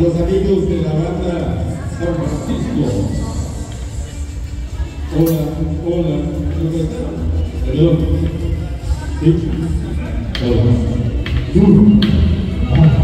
los amigos de la banda San Francisco. Hola, hola, ¿lo presentaron? Perdón. ¿Sí? Hola. Ah.